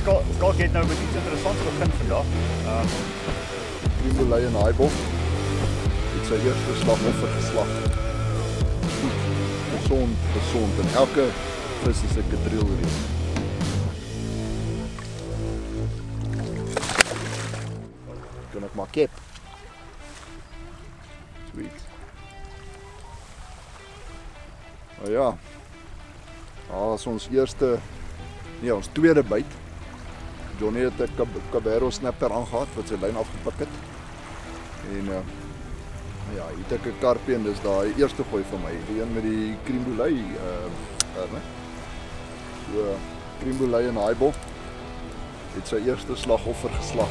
Skal Skalk het nou met iets interessants begin vandag. Ehm Krimbelei en Haaibos het sy eerste slagoffer geslag. Goed, Gesond, gesond en elke vis is 'n kadrielreep. Kan ek maar kep. Sweet. Nou ja. Is ons eerste nee, ons tweede byt. Johnny het 'n cab- Cabero snapper aangehad wat sy lyn afgepik het. En uh ja, hier het 'n karpie en dis daai eerste gooi van my, die een met die krimbulei uh uh né? So krimbulei en haaibol het sy eerste slagoffer geslag.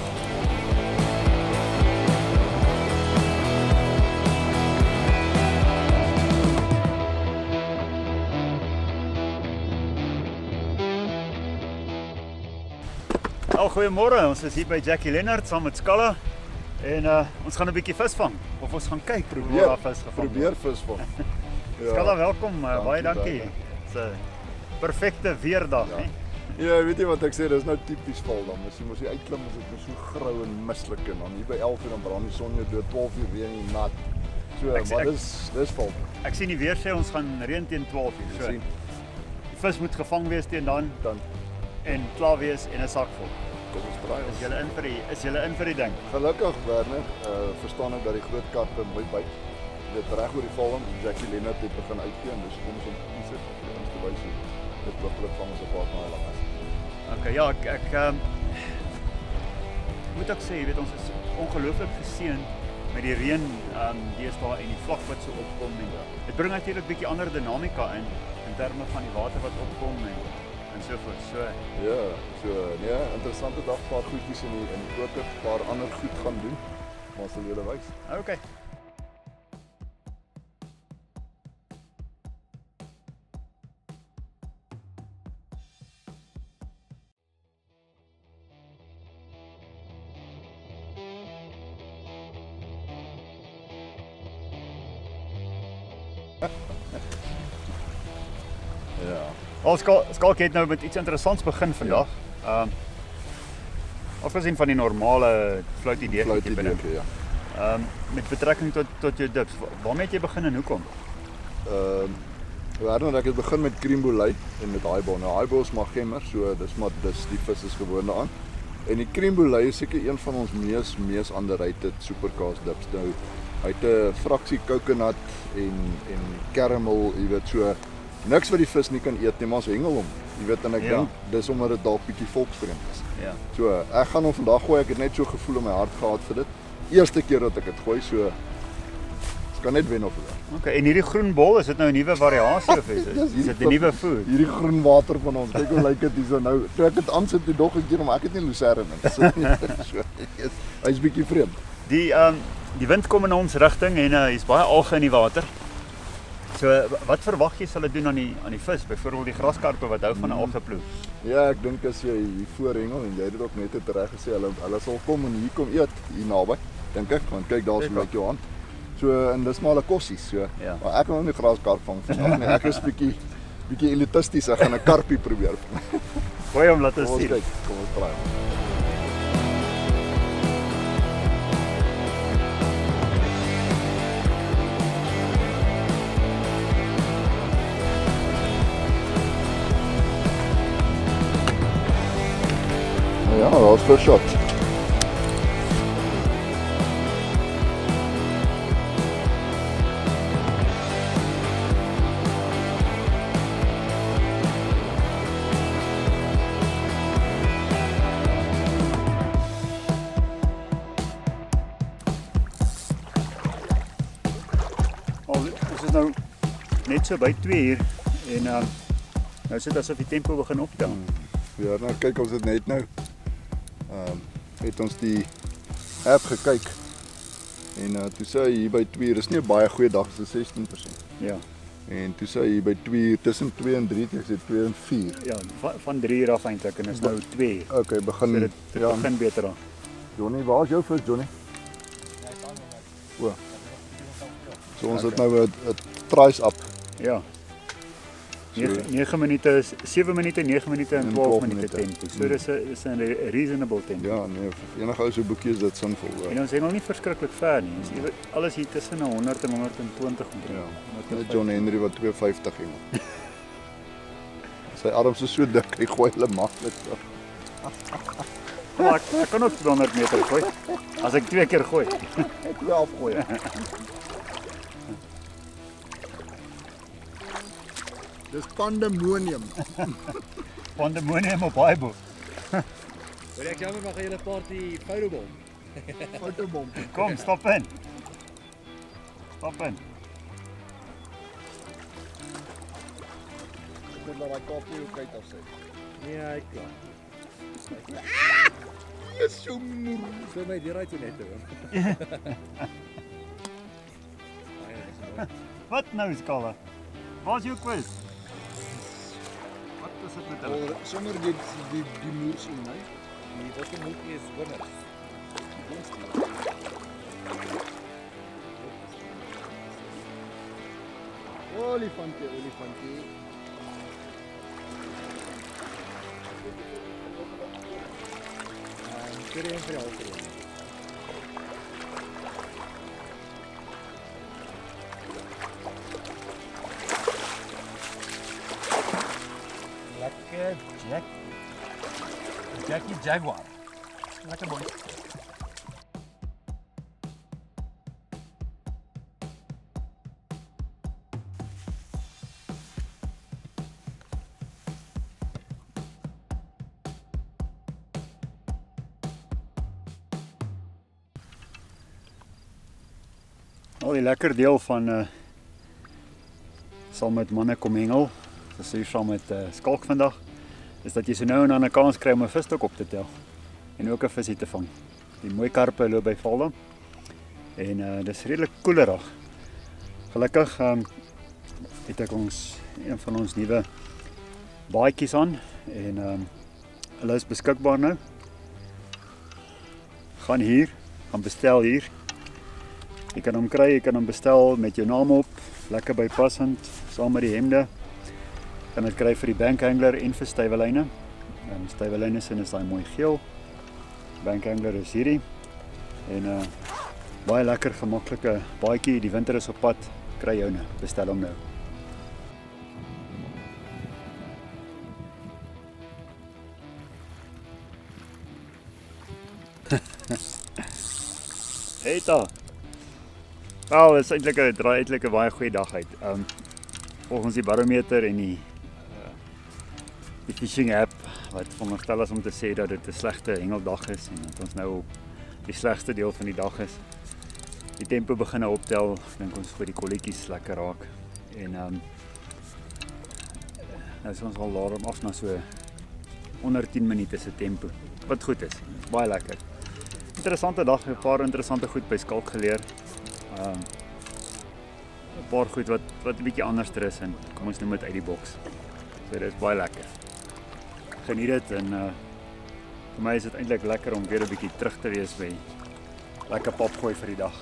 Al goeiemôre. Ons is hier by Jackie Lennard saam met Skalla en uh ons gaan 'n bietjie vis vang of ons gaan kyk probeer daar vis gevang. probeer vis vang. Skalla, welkom. Uh, Dankie, baie dankie. Dit's 'n perfekte weerdag, Ja. hè. Ja, weet jy wat ek sê, dis nou tipies val dan. As jy mos hier uitklim, is dit so grou en mislik en dan hier by 11 uur dan brand die son jou dood, 12 uur reën jy nat. So, Ek maar ek- dis dis val. Ek sien die weer sê ons gaan reën teen 12 uur. So, sien die vis moet gevang wees teen dan dan en klaar wees en 'n sak vol. kom ons draai Is ons. julle in vir die is julle in vir die ding? Gelukkig Werner, uh verstaan ek dat die groot karpe mooi byt. Dit reg oor die valling, Jackie Lennard het begin uitteen, dus kom ons om te sit vir ons te wys dit hopelik van ons 'n paar maal lank is. Okay, ja, ek ek ehm moet ek sê, jy weet ons is ongelooflik geseën met die reën ehm um, deesdae en die vlak wat so opkom en dit bring natuurlik bietjie ander dinamika in in terme van die water wat opkom en en so voort. So Ja, so nee, interessante dag, paar goedjies in die in die koker, paar ander goed gaan doen. Maar ons sal julle wys. okay. Ja. Skal skalk het nou met iets interessants begin vandag. Ehm um, afgesien van die normale float idee Fluit wat jy bedink. ja. Ehm met betrekking tot tot jou dips, wa- waarmee het jy begin en hoekom? Ehm Werner, ek het begin met krimbulei en met haaibol. Nou haaibol is maar gemmer, so dis maar dis die vis is gewoonte aan. En die krimbulei is seker een van ons mees mees underrated superkaas dips. Nou hy het 'n fraksie coconut en en caramel, jy weet so niks wat die vis nie kan eet nie, maar ons hengel hom. Jy weet en ek Ja. dink dis omdat dit dalk bietjie volksvreemd is. Ja. So ek gaan hom vandag gooi. Ek het net so gevoel in my hart gehad vir dit. Eerste keer dat ek dit gooi, so ek kan net wen of verloor. Okay, en hierdie groen bol, is dit nou 'n nuwe variasie of is dit is dit 'n nuwe voer? Hierdie groen water van ons. Kyk hoe lyk dit hierso nou. Toe ek dit aansit die dog 'n keer, maar ek het nie lucerne in. So, so hy's bietjie vreemd. Die ehm um, die wind kom in ons rigting en uh, hier's baie alge in die water. So wa- wat verwag jy sal dit doen aan die aan die vis? Byvoorbeeld die graskarpe wat hou van 'n algeploeg. Ja, ek dink as jy hier voor hengel en jy het dit ook net te reg gesê, hulle hulle sal kom en hier kom eet hier naby, dink ek, want kyk daar's hoe lyk jou hand. So en dis maar 'n kossies, so. Ja. Maar ek wil nie graskarp vang vandag nie. Ek is bietjie bietjie elitisties. Ek gaan 'n karpie probeer vang. Gooi hom laat ons Kom ons sien. kyk, kom ons probeer. Vir shot. Is nou net so by 2 uur en um, nou sit asof die tempo begin optel. Ja, nou kyk ons dit net nou. Ehm um, het ons die app gekyk. En uh, toe sê hy hier by 2 uur is nie 'n baie goeie dag, so 16%. Ja. En toe sê hy by 2 uur tussen 2 en 3, ek sê 2 en 4. Ja, van, van 3 uur af eintlik en is nou 2 uur. Okay, begin So dit, dit ja, begin beter aan. Johnny, waar is jou vis, Johnny? O. So ons het nou 'n trice up. Ja. So 9 9 minute is 7 minute, 9 minute en En 12 12 minute tempo. So dis 'n dis 'n re- reasonable tempo. ja, nee, vir enige ou se boekie is dit sinvol. En Ja. ons hengel nie verskriklik ver nie. Dis ewe alles hier tussen 100 en 120 omtrent. Ja. 150. Net John Henry wat 250 hengel. Sy arms is so dik, hy gooi hulle maklik. Maar ek, ek kan ook 200 meter gooi. As ek twee keer gooi. Ek wil afgooi. Dis pandemonium. Pandemonium op Haibo. Hoor ek jammer maar gaan julle party photobom. Fotobom. Kom, stap in. Stap in. Ek laat daai kop nie ook uit afsit. Nee, hy klaar. Dis so moer. So my deur uit net hoor. Baie mooi. Wat nou skalle? Waar's jou quiz? Wat is dit met hulle? Al sommer die die die moers in my. Die wat moet is winners. Olifantie, olifantie. Ehm tweede een vir die Jack. Jackie Jaguar. Lekker mooi. Al die lekker deel van uh saam met manne kom hengel. Dis hier saam met uh skalk vandag. Is dat jy so nou en dan 'n kans kry om 'n visstok op te tel en ook 'n visie te vang. Die mooi karpe loop by Valdam. En uh dis redelik koelerig. Gelukkig um het ek ons een van ons nuwe baadjies aan en um hulle is beskikbaar nou. Gaan hier, gaan bestel hier. Jy kan hom kry, jy kan hom bestel met jou naam op, lekker bypassend saam met die hemde. Kan dit kry vir die bankangler en vir stywelyne. En stywelyne sien is daai mooi geel. Bankangler is hierdie. En uh baie lekker gemaklike baadjie, die winter is op pad. Kry joune, bestel hom nou. Hey ta. Wel, dit is eintlik 'n draai eintlik 'n baie goeie dag uit. Um volgens die barometer en die die fishing app wat veronderstel is om te sê dat dit 'n slegte hengeldag is en dat ons nou op die slegste deel van die dag is. Die tempo begin nou optel. Dink ons gooi die kolletjies lekker raak. En um nou is ons al laer om af na so onder 10 minute se tempo. Wat goed is. Baie lekker. Interessante dag, 'n paar interessante goed by skalk geleer. Um 'n paar goed wat wat 'n bietjie anders is en kom ons noem dit uit die boks. So dit is baie lekker. Geniet dit en uh vir my is dit eintlik lekker om weer 'n bietjie terug te wees by lekker pap gooi vir die dag.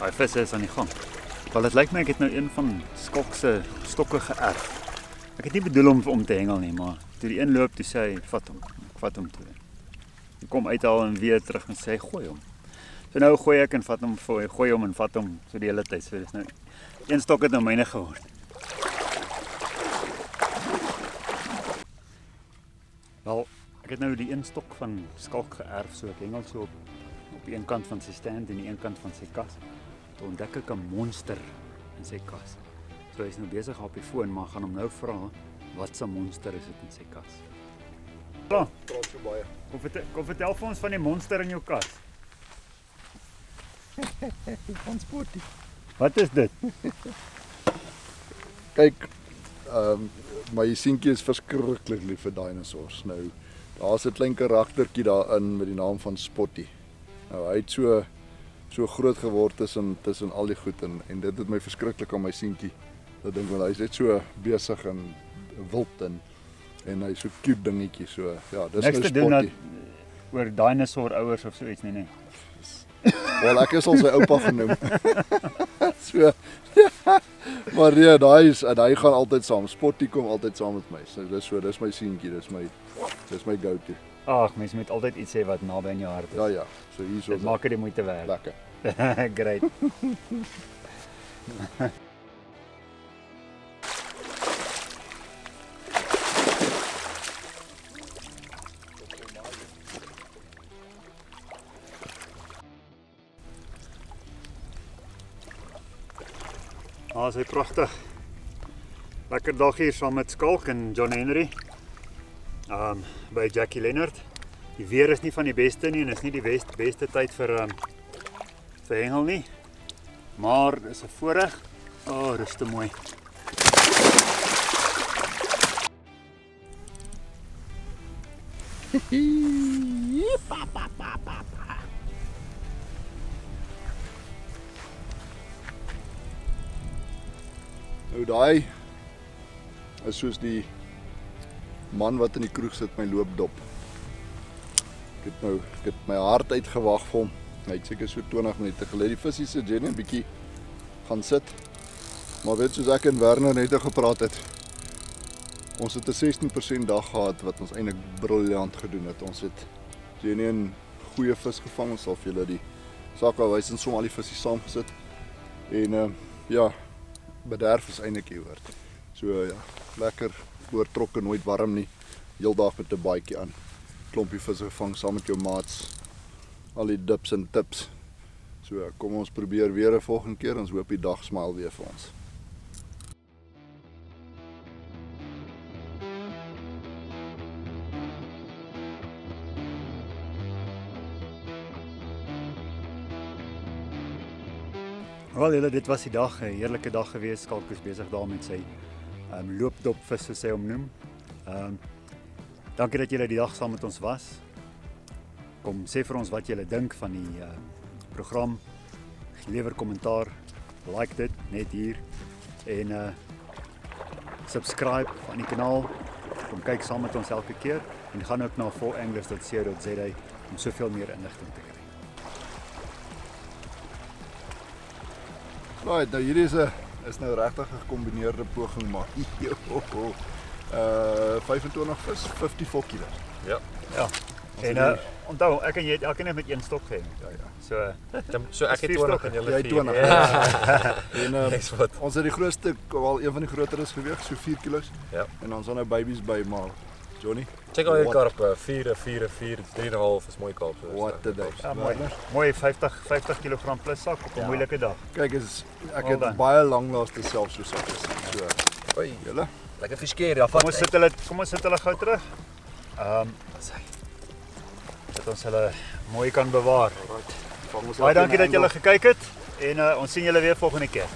Hy visse is aan die gang. Wel dit lyk my ek het nou een van skok se stokke geërf. Ek het nie bedoel om om te hengel nie, maar toe die een loop, toe sê hy vat hom. Ek vat hom toe. Ek kom uithaal en weer terug en sê gooi hom. So nou gooi ek en vat hom voor, gooi hom en vat hom so die hele tyd. So dis nou een stok het nou myne geword. Wel, ek het nou die een stok van skalk geërf, so ek hengel so op op die een kant van sy stand en die een kant van sy kas. Toe ontdek ek 'n monster in sy kas. So hy's nou besig op die foon, maar gaan hom nou vra wat 'n monster is dit in sy kas. Ja, Praat so baie. kom vertel, kom vertel vir ons van die monster in jou kas. Van sportie. Wat is dit? Kyk, ehm um, my seentjie is verskriklik lief vir dinosaurs. Nou, daar's 'n klein karaktertjie daarin met die naam van Spotty. Nou, hy het so so groot geword tussen tussen al die goed en en dit het my verskriklik aan my seentjie. Dat dink want hy's net so besig en wild en en hy's so cute dingetjie so. Ja, dis Niks nou te doen dat spotty. oor dinosaur ouers of so iets nie nee. Wel ek is al sy oupa genoem. so. maar nee, daai is en hy gaan altyd saam. Spotty kom altyd saam met my. So dis so, dis my seentjie, dis my dis my go-to. Ag, mens moet altyd iets hê wat naby aan jou hart is. Ja ja. So hierso Dit maak dit die moeite werd. lekker. Great. Ah, sy pragtig. Lekker dag hier saam met Skalk en John Henry. Um by Jackie Leonard. Die weer is nie van die beste nie en is nie die best, beste tyd vir um vir hengel nie. Maar dis 'n voorreg. O, oh, dis te mooi. Nou daai is soos die man wat in die kroeg sit my loopdop. Ek het nou ek het my hart uitgewag vir hom. Hy het seker so 20 minute gelê die visie se Jenny 'n bietjie gaan sit. Maar weet soos ek en Werner net nou gepraat het. Ons het 'n 16% dag gehad wat ons eintlik briljant gedoen het. Ons het Jenny 'n goeie vis gevang. Ons sal vir julle die saak wys en som al die visse saamgesit. En ehm uh, ja, bederf is eintlik die woord. So ja, lekker oortrokke nooit warm nie. Heeldag met 'n baadjie aan. Klompie visse gevang saam met jou maats. Al die dips en tips. So kom ons probeer weer 'n volgende keer. Ons hoop die dag smile weer vir ons. Wel julle, dit was die dag, 'n heerlike dag gewees. Skalk is besig daar met sy ehm um, loopdopvis soos hy hom noem. Ehm um, dankie dat julle die dag saam met ons was. Kom sê vir ons wat julle dink van die ehm uh, program. Lewer kommentaar, like dit net hier en uh subscribe aan die kanaal. Kom kyk saam met ons elke keer en gaan ook na foranglers.co.za om soveel meer inligting te kry. Right, nou hierdie is 'n is nou regtig 'n gekombineerde poging maar. Uh 25 vis, 50 fokkie daar. Ja. Ja. En uh onthou, ek en jy het elkeen net met een stok geheng. Ja ja. So Dan so ek het vier 20 stokke. en julle Jy het 4. 20. Ja. En wat. ons het die grootste wel een van die groteres geweg, so 4 kg. Ja. En ons het nou babies by maar Johnny. Check al What- karpe, 4 4 4 3.5 is mooi kaap. so What reg, the days. ja, mooi. Mooi 50 50 kg plus sak op 'n Ja. moeilike dag. Kyk is ek Well het baie lank laaste self so sak gesien. So, Oei, julle lekker fiskeer. Ja, Kom vat. ons sit hulle kom ons sit hulle gou terug. Ehm um, dat ons hulle mooi kan bewaar. Baie dankie dat julle gekyk het en uh, ons sien julle weer volgende keer.